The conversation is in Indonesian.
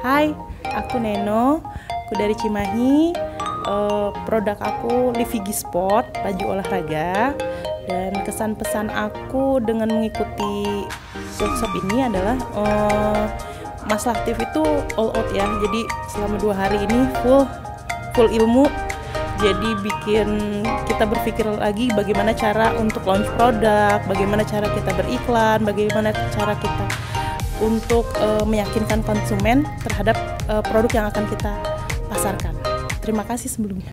Hai, aku Neno, aku dari Cimahi. Uh, produk aku Livigi Sport, baju olahraga. Dan kesan pesan aku dengan mengikuti workshop ini adalah uh, Mas Latif itu all out ya. Jadi selama dua hari ini full full ilmu. Jadi bikin kita berpikir lagi bagaimana cara untuk launch produk, bagaimana cara kita beriklan, bagaimana cara kita untuk uh, meyakinkan konsumen terhadap uh, produk yang akan kita pasarkan. Terima kasih sebelumnya.